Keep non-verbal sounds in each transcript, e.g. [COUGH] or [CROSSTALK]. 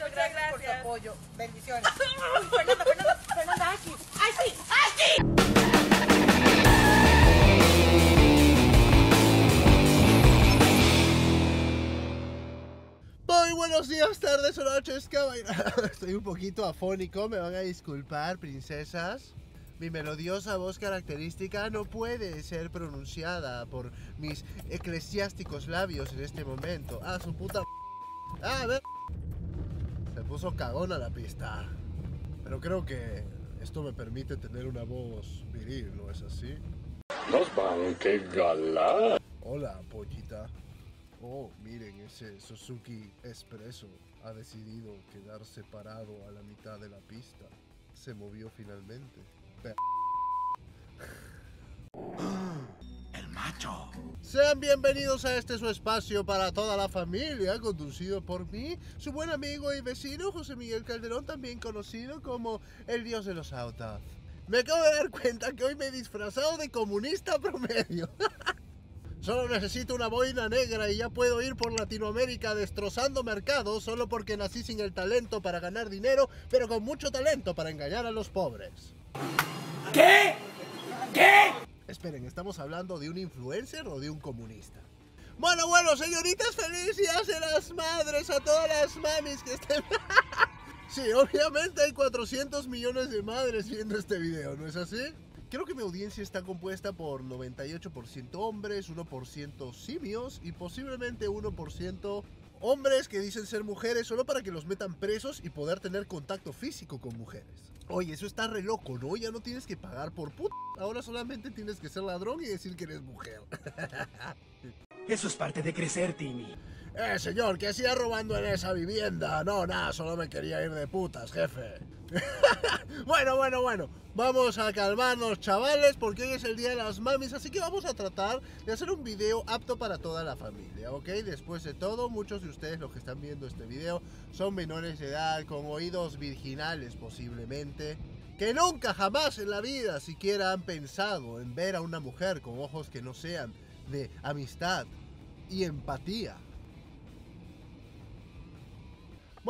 Muchas Gracias gracias, por su apoyo. Bendiciones. [LAUGHS] Fernanda, Fernanda, Fernanda, aquí. ¡Ay, sí! ¡Ay, sí! Muy buenos días, tardes o noches, caballeros. [LAUGHS] Estoy un poquito afónico, me van a disculpar, princesas. Mi melodiosa voz característica no puede ser pronunciada por mis eclesiásticos labios en este momento. Ah, su puta. Ah, a ver. Puso cagón a la pista. Pero creo que esto me permite tener una voz viril, ¿no es así? Nos van, qué galán. Hola, pollita. Oh, miren, ese Suzuki Expresso ha decidido quedar separado a la mitad de la pista. Se movió finalmente. Macho. Sean bienvenidos a este su espacio para toda la familia, conducido por mí, su buen amigo y vecino José Miguel Calderón, también conocido como el dios de los autos. Me acabo de dar cuenta que hoy me he disfrazado de comunista promedio. [LAUGHS] Solo necesito una boina negra y ya puedo ir por Latinoamérica destrozando mercados solo porque nací sin el talento para ganar dinero, pero con mucho talento para engañar a los pobres. ¿Qué? ¿Qué? Esperen, ¿estamos hablando de un influencer o de un comunista? Bueno, bueno, señoritas, feliz días de las madres a todas las mamis que estén... [LAUGHS] sí, obviamente hay 400 millones de madres viendo este video, ¿no es así? Creo que mi audiencia está compuesta por 98% hombres, 1% simios y posiblemente 1% hombres que dicen ser mujeres solo para que los metan presos y poder tener contacto físico con mujeres. Oye, eso está re loco, ¿no? Ya no tienes que pagar por puta. Ahora solamente tienes que ser ladrón y decir que eres mujer. [LAUGHS] Eso es parte de crecer, Timmy. Eh, señor, ¿qué hacía robando en esa vivienda? No, nada, solo me quería ir de putas, jefe. [LAUGHS] bueno, bueno, bueno. Vamos a calmarnos, chavales, porque hoy es el día de las mamis, así que vamos a tratar de hacer un video apto para toda la familia, ¿ok? Después de todo, muchos de ustedes, los que están viendo este video, son menores de edad, con oídos virginales posiblemente, que nunca jamás en la vida siquiera han pensado en ver a una mujer con ojos que no sean de amistad y empatía.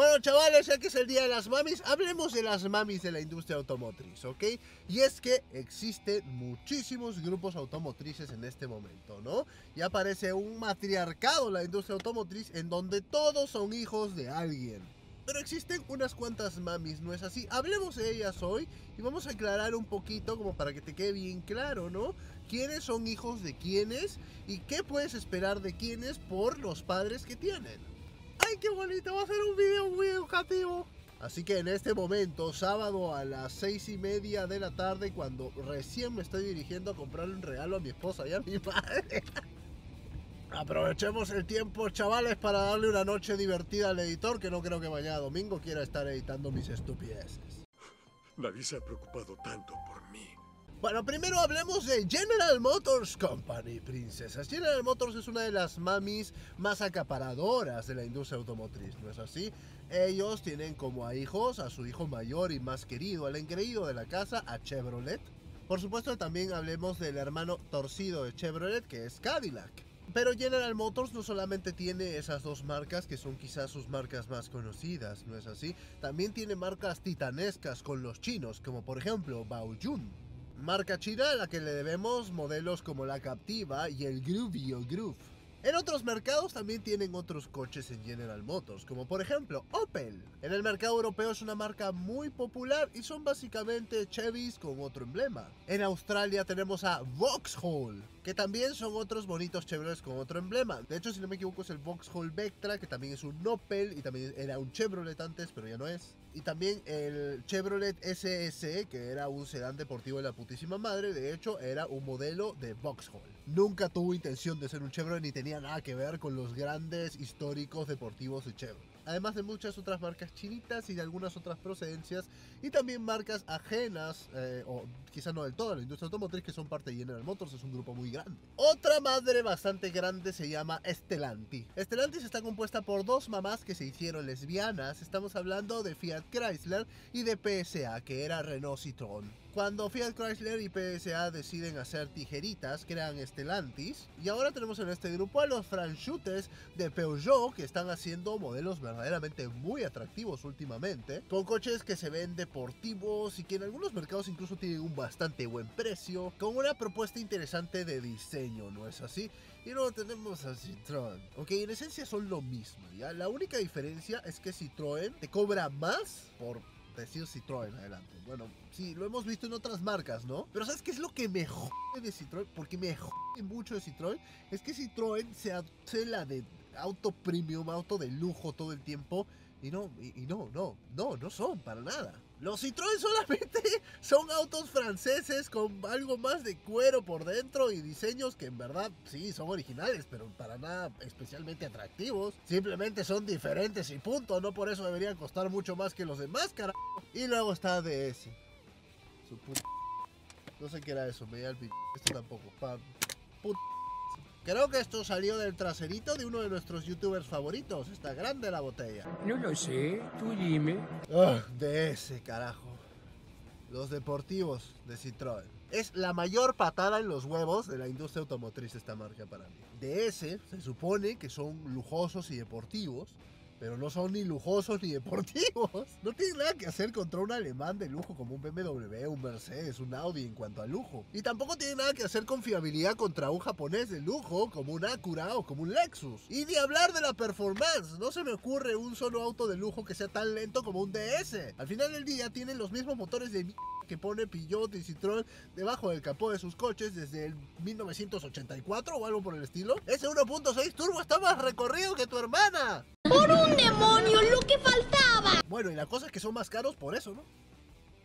Bueno, chavales, ya que es el día de las mamis, hablemos de las mamis de la industria automotriz, ¿ok? Y es que existen muchísimos grupos automotrices en este momento, ¿no? Y aparece un matriarcado la industria automotriz en donde todos son hijos de alguien. Pero existen unas cuantas mamis, ¿no es así? Hablemos de ellas hoy y vamos a aclarar un poquito como para que te quede bien claro, ¿no? ¿Quiénes son hijos de quiénes y qué puedes esperar de quiénes por los padres que tienen? ¡Ay, qué bonito! Va a ser un video muy educativo. Así que en este momento, sábado a las seis y media de la tarde, cuando recién me estoy dirigiendo a comprarle un regalo a mi esposa y a mi [LAUGHS] madre. Aprovechemos el tiempo, chavales, para darle una noche divertida al editor, que no creo que mañana domingo quiera estar editando mis estupideces. Nadie se ha preocupado tanto por mí. Bueno, primero hablemos de General Motors Company, princesas. General Motors es una de las mamis más acaparadoras de la industria automotriz, ¿no es así? Ellos tienen como a hijos a su hijo mayor y más querido, al engreído de la casa, a Chevrolet. Por supuesto, también hablemos del hermano torcido de Chevrolet, que es Cadillac. Pero General Motors no solamente tiene esas dos marcas que son quizás sus marcas más conocidas, ¿no es así? También tiene marcas titanescas con los chinos, como por ejemplo Baojun. Marca china a la que le debemos modelos como la Captiva y el Groovy o Groove. En otros mercados también tienen otros coches en General Motors, como por ejemplo Opel. En el mercado europeo es una marca muy popular y son básicamente Chevys con otro emblema. En Australia tenemos a Vauxhall, que también son otros bonitos Chevrolets con otro emblema. De hecho, si no me equivoco, es el Vauxhall Vectra, que también es un Opel y también era un Chevrolet antes, pero ya no es. Y también el Chevrolet SS, que era un sedán deportivo de la putísima madre, de hecho era un modelo de Vauxhall. Nunca tuvo intención de ser un Chevrolet ni tenía nada que ver con los grandes históricos deportivos de Chevrolet. Además de muchas otras marcas chinitas y de algunas otras procedencias, y también marcas ajenas, eh, o quizá no del todo, a la industria automotriz, que son parte de General Motors, es un grupo muy grande. Otra madre bastante grande se llama Stellantis. Stellantis está compuesta por dos mamás que se hicieron lesbianas, estamos hablando de Fiat Chrysler y de PSA, que era Renault Citroën. Cuando Fiat Chrysler y PSA deciden hacer tijeritas, crean Stellantis. Y ahora tenemos en este grupo a los franchutes de Peugeot que están haciendo modelos verdaderamente muy atractivos últimamente. Con coches que se ven deportivos y que en algunos mercados incluso tienen un bastante buen precio. Con una propuesta interesante de diseño, ¿no es así? Y luego tenemos a Citroën. Ok, en esencia son lo mismo. ¿ya? La única diferencia es que Citroën te cobra más por decir Citroën adelante. Bueno, sí, lo hemos visto en otras marcas, ¿no? Pero ¿sabes qué es lo que me jode de Citroën? Porque me jode mucho de Citroën. Es que Citroën se hace la de auto premium, auto de lujo todo el tiempo. Y no, y no, no, no, no son para nada. Los Citroën solamente [LAUGHS] son autos franceses con algo más de cuero por dentro y diseños que en verdad sí son originales, pero para nada especialmente atractivos. Simplemente son diferentes y punto. No por eso deberían costar mucho más que los demás, carajo. Y luego está DS. Su puta. No sé qué era eso, me da el pi- Esto tampoco. Pa, put- Creo que esto salió del traserito de uno de nuestros youtubers favoritos. Está grande la botella. No lo sé, tú dime. Ah, DS, carajo. Los deportivos de Citroën. Es la mayor patada en los huevos de la industria automotriz esta marca para mí. DS se supone que son lujosos y deportivos, pero no son ni lujosos ni deportivos. [LAUGHS] No tienen nada que hacer contra un alemán de lujo como un BMW, un Mercedes, un Audi en cuanto a lujo. Y tampoco tienen nada que hacer con fiabilidad contra un japonés de lujo como un Acura o como un Lexus. Y ni hablar de la performance. No se me ocurre un solo auto de lujo que sea tan lento como un DS. Al final del día tienen los mismos motores de [LAUGHS] que pone Peugeot y Citroën debajo del capó de sus coches desde el 1984 o algo por el estilo. Ese 1.6 turbo está más recorrido que tu hermana. ¡Un demonio! ¡Lo que faltaba! Bueno, y la cosa es que son más caros por eso, ¿no?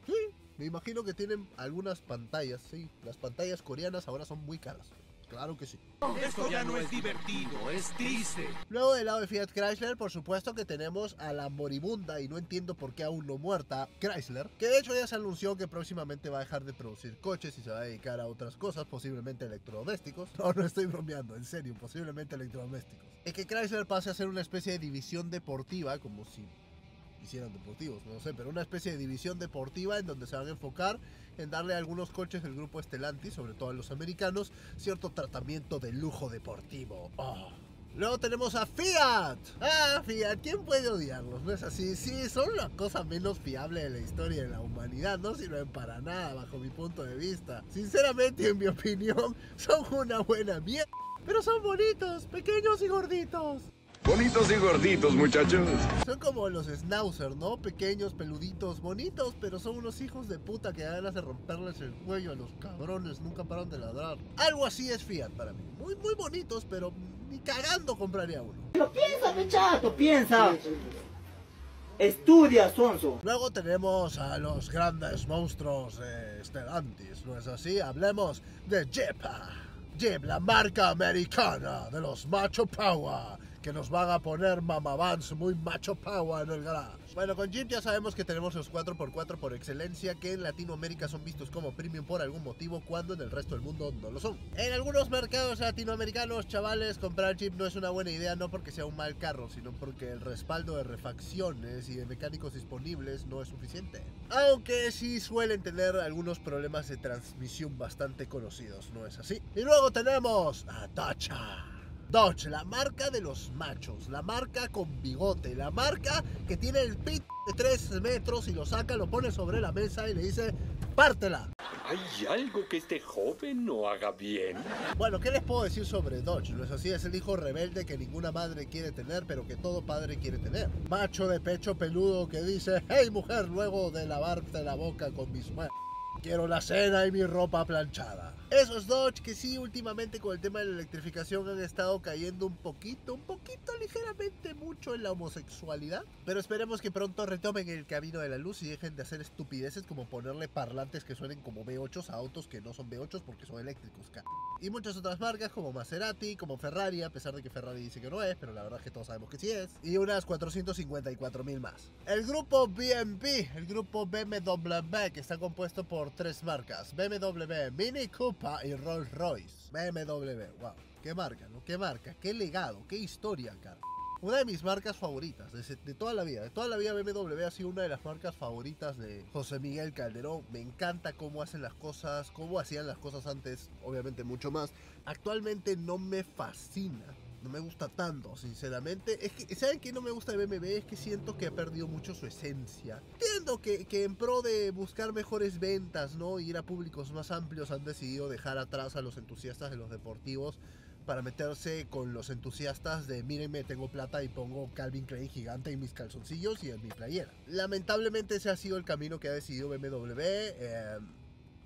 Sí, me imagino que tienen algunas pantallas, sí. Las pantallas coreanas ahora son muy caras. Claro que sí. Esto ya no es divertido, es triste. Luego del lado de Fiat Chrysler, por supuesto que tenemos a la moribunda y no entiendo por qué aún no muerta Chrysler, que de hecho ya se anunció que próximamente va a dejar de producir coches y se va a dedicar a otras cosas, posiblemente electrodomésticos. No, no estoy bromeando, en serio, posiblemente electrodomésticos. Es que Chrysler pase a ser una especie de división deportiva, como si hicieran deportivos, no sé, pero una especie de división deportiva en donde se van a enfocar en darle a algunos coches del grupo Stellantis, sobre todo a los americanos, cierto tratamiento de lujo deportivo. Oh. Luego tenemos a Fiat. Ah, Fiat, ¿quién puede odiarlos? ¿No es así? Sí, son la cosa menos fiable de la historia de la humanidad. No sirven para nada, bajo mi punto de vista. Sinceramente, en mi opinión, son una buena mierda. Pero son bonitos, pequeños y gorditos. Bonitos y gorditos, muchachos. Son como los Schnauzer, ¿no? Pequeños, peluditos, bonitos, pero son unos hijos de puta que dan ganas de romperles el cuello a los cabrones, nunca paran de ladrar. Algo así es Fiat para mí. Muy, muy bonitos, pero ni cagando compraría uno. Piensa, pechato, piensa. Estudia, Sonso. Luego tenemos a los grandes monstruos de Stellantis, ¿no es así? Hablemos de Jeep. Jeep, la marca americana de los Macho Power, que nos van a poner mamavans muy Macho Power en el garage. Bueno, con Jeep ya sabemos que tenemos los 4x4 por excelencia, que en Latinoamérica son vistos como premium por algún motivo, cuando en el resto del mundo no lo son. En algunos mercados latinoamericanos, chavales, comprar Jeep no es una buena idea, no porque sea un mal carro, sino porque el respaldo de refacciones y de mecánicos disponibles no es suficiente. Aunque sí suelen tener algunos problemas de transmisión bastante conocidos, ¿no es así? Y luego tenemos a Dacia. Dodge, la marca de los machos, la marca con bigote, la marca que tiene el pit de 3 metros y lo saca, lo pone sobre la mesa y le dice, pártela. ¿Hay algo que este joven no haga bien? Bueno, ¿qué les puedo decir sobre Dodge? No es así, es el hijo rebelde que ninguna madre quiere tener, pero que todo padre quiere tener. Macho de pecho peludo que dice, hey mujer, luego de lavarte la boca con mis manos. Quiero la cena y mi ropa planchada. Esos Dodge que sí, últimamente con el tema de la electrificación han estado cayendo un poquito, un poquito ligeramente mucho en la homosexualidad. Pero esperemos que pronto retomen el camino de la luz y dejen de hacer estupideces como ponerle parlantes que suenen como V8 a autos que no son V8 porque son eléctricos. ca- Y muchas otras marcas como Maserati, como Ferrari, a pesar de que Ferrari dice que no es, pero la verdad es que todos sabemos que sí es. Y unas 454 mil más. El grupo BMP, el grupo BMW, que está compuesto por tres marcas: BMW, Mini Cooper y Rolls Royce. BMW, wow. Qué marca, ¿no? Qué marca, qué legado, qué historia, cara. Una de mis marcas favoritas, de, de toda la vida. De toda la vida BMW ha sido una de las marcas favoritas de José Miguel Calderón. Me encanta cómo hacen las cosas, cómo hacían las cosas antes, obviamente mucho más. Actualmente no me fascina. No me gusta tanto, sinceramente. Es que, ¿saben qué no me gusta de BMW? Es que siento que ha perdido mucho su esencia. Entiendo que, que en pro de buscar mejores ventas, ¿no? Ir a públicos más amplios han decidido dejar atrás a los entusiastas de los deportivos para meterse con los entusiastas de mírenme, tengo plata y pongo Calvin Klein gigante en mis calzoncillos y en mi playera. Lamentablemente ese ha sido el camino que ha decidido BMW. eh,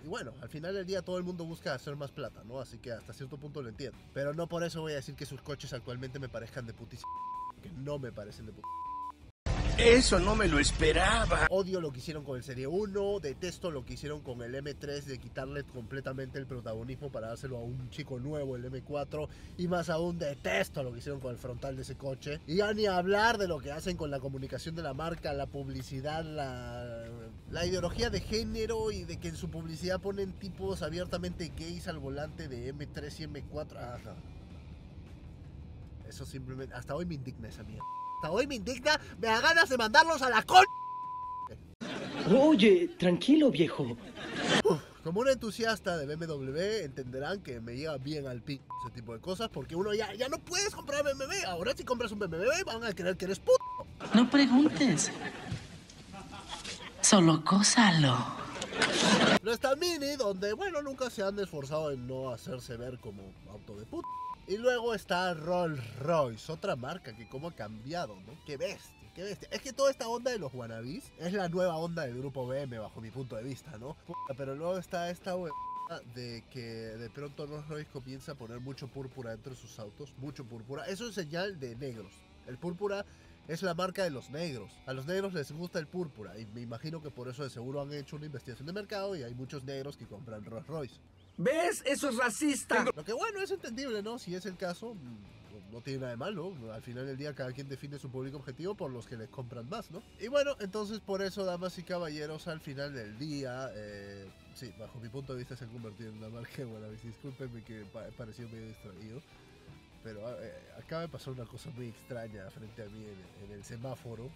y bueno, al final del día todo el mundo busca hacer más plata, ¿no? Así que hasta cierto punto lo entiendo. Pero no por eso voy a decir que sus coches actualmente me parezcan de putísima. Que no me parecen de putísima. Eso no me lo esperaba. Odio lo que hicieron con el Serie 1, detesto lo que hicieron con el M3 de quitarle completamente el protagonismo para dárselo a un chico nuevo, el M4, y más aún detesto lo que hicieron con el frontal de ese coche. Y ya ni hablar de lo que hacen con la comunicación de la marca, la publicidad, la, la ideología de género y de que en su publicidad ponen tipos abiertamente gays al volante de M3 y M4. Ajá. Eso simplemente, hasta hoy me indigna esa mierda. Hasta hoy me indigna, me da ganas de mandarlos a la con... Oye, tranquilo, viejo. Como un entusiasta de BMW entenderán que me lleva bien al pin ese tipo de cosas porque uno ya, ya no puedes comprar BMW. Ahora si compras un BMW van a creer que eres puto. No preguntes. Solo cósalo. No está Mini donde, bueno, nunca se han esforzado en no hacerse ver como auto de puto. Y luego está Rolls Royce, otra marca que como ha cambiado, ¿no? Qué bestia. Qué bestia. Es que toda esta onda de los wannabes es la nueva onda del grupo BM bajo mi punto de vista, ¿no? Pero luego está esta web de que de pronto Rolls Royce comienza a poner mucho púrpura dentro de sus autos, mucho púrpura. Eso es señal de negros. El púrpura es la marca de los negros. A los negros les gusta el púrpura y me imagino que por eso de seguro han hecho una investigación de mercado y hay muchos negros que compran Rolls Royce. ¿Ves? Eso es racista. Lo que bueno, es entendible, ¿no? Si es el caso, mm, no tiene nada de malo. Al final del día cada quien define su público objetivo por los que les compran más, ¿no? Y bueno, entonces por eso, damas y caballeros, al final del día, eh, sí, bajo mi punto de vista se han convertido en una marca Wannabes. Discúlpenme que he parecido medio distraído. Pero eh, acaba de pasar una cosa muy extraña frente a mí en, en el semáforo.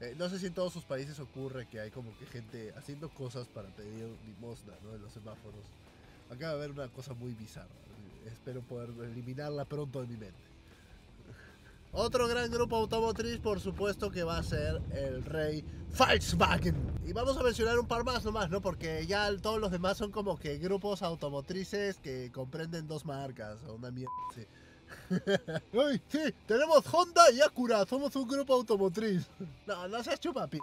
Eh, no sé si en todos sus países ocurre que hay como que gente haciendo cosas para pedir limosna, ¿no? En los semáforos. Acaba de haber una cosa muy bizarra. Espero poder eliminarla pronto de mi mente. Otro gran grupo automotriz, por supuesto, que va a ser el rey Volkswagen. Y vamos a mencionar un par más nomás, ¿no? Porque ya todos los demás son como que grupos automotrices que comprenden dos marcas una mierda. Sí. [LAUGHS] ¡Ay, sí! Tenemos Honda y Acura, somos un grupo automotriz. No, no seas chupapi.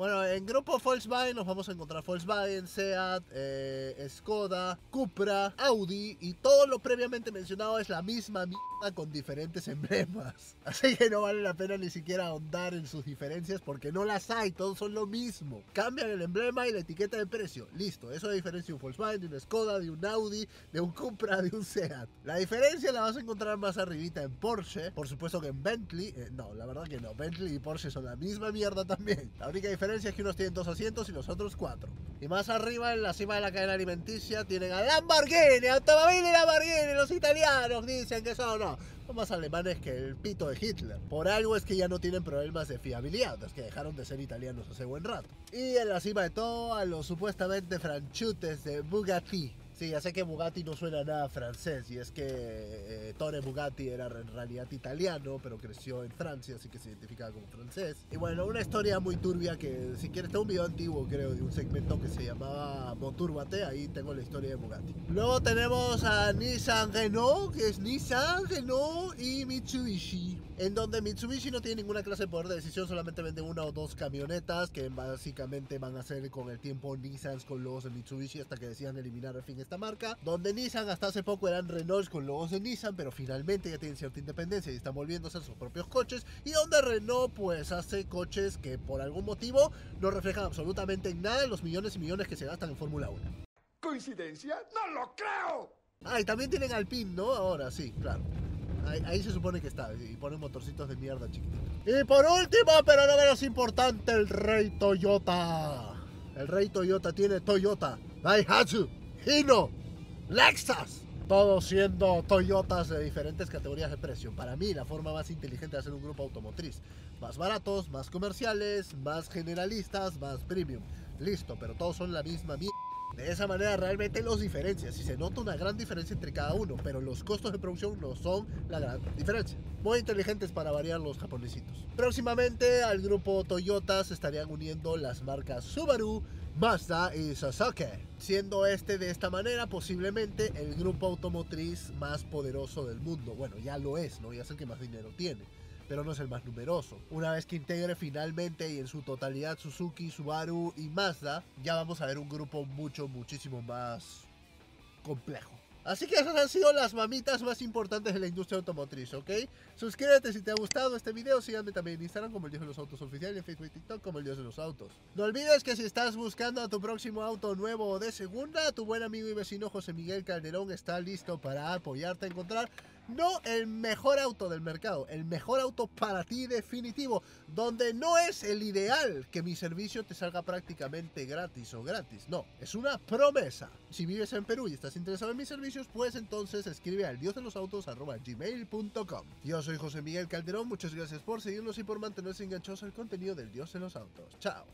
Bueno, en grupo Volkswagen nos vamos a encontrar Volkswagen, Seat, eh, Skoda, Cupra, Audi y todo lo previamente mencionado es la misma mierda con diferentes emblemas. [LAUGHS] Así que no vale la pena ni siquiera ahondar en sus diferencias porque no las hay, todos son lo mismo. Cambian el emblema y la etiqueta de precio. Listo, eso es la diferencia de un Volkswagen, de un Skoda, de un Audi, de un Cupra, de un Seat. La diferencia la vas a encontrar más arribita en Porsche, por supuesto que en Bentley, eh, no, la verdad que no, Bentley y Porsche son la misma mierda también. La única diferencia es que unos tienen dos asientos y los otros cuatro. Y más arriba, en la cima de la cadena alimenticia, tienen a Lamborghini, automóviles Lamborghini, los italianos dicen que son, no, son más alemanes que el pito de Hitler. Por algo es que ya no tienen problemas de fiabilidad, es que dejaron de ser italianos hace buen rato. Y en la cima de todo, a los supuestamente franchutes de Bugatti. Sí, ya sé que Bugatti no suena nada francés y es que eh, Tore Bugatti era en realidad italiano, pero creció en Francia, así que se identificaba como francés. Y bueno, una historia muy turbia que si quieres, tengo un video antiguo creo de un segmento que se llamaba Moturbate, ahí tengo la historia de Bugatti. Luego tenemos a Nissan Renault, que es Nissan, Renault y Mitsubishi. En donde Mitsubishi no tiene ninguna clase de poder de decisión, solamente vende una o dos camionetas que básicamente van a ser con el tiempo Nissans con logos de Mitsubishi hasta que decían eliminar al fin esta marca. Donde Nissan hasta hace poco eran Renault con logos de Nissan, pero finalmente ya tienen cierta independencia y están volviendo a hacer sus propios coches. Y donde Renault pues hace coches que por algún motivo no reflejan absolutamente en nada los millones y millones que se gastan en Fórmula 1. ¿Coincidencia? ¡No lo creo! Ah, y también tienen Alpine, ¿no? Ahora sí, claro. Ahí, ahí, se supone que está. Y ponen motorcitos de mierda chiquititos. Y por último, pero no menos importante, el rey Toyota. El rey Toyota tiene Toyota, Daihatsu, Hino, Lexus. Todos siendo Toyotas de diferentes categorías de precio. Para mí, la forma más inteligente de hacer un grupo automotriz. Más baratos, más comerciales, más generalistas, más premium. Listo, pero todos son la misma mierda. De esa manera realmente los diferencias y se nota una gran diferencia entre cada uno, pero los costos de producción no son la gran diferencia. Muy inteligentes para variar los japonesitos. Próximamente al grupo Toyota se estarían uniendo las marcas Subaru, Mazda y Sasuke, siendo este de esta manera posiblemente el grupo automotriz más poderoso del mundo. Bueno, ya lo es, ¿no? Ya es el que más dinero tiene pero no es el más numeroso. Una vez que integre finalmente y en su totalidad Suzuki, Subaru y Mazda, ya vamos a ver un grupo mucho, muchísimo más complejo. Así que esas han sido las mamitas más importantes de la industria automotriz, ¿ok? Suscríbete si te ha gustado este video, síganme también en Instagram como el Dios de los Autos Oficial y en Facebook y TikTok como el Dios de los Autos. No olvides que si estás buscando a tu próximo auto nuevo o de segunda, tu buen amigo y vecino José Miguel Calderón está listo para apoyarte a encontrar no el mejor auto del mercado, el mejor auto para ti definitivo, donde no es el ideal que mi servicio te salga prácticamente gratis o gratis, no, es una promesa. Si vives en Perú y estás interesado en mis servicios, pues entonces escribe al diosdelosautos.gmail.com. Yo soy José Miguel Calderón, muchas gracias por seguirnos y por mantenerse enganchados al contenido del Dios de los Autos. Chao.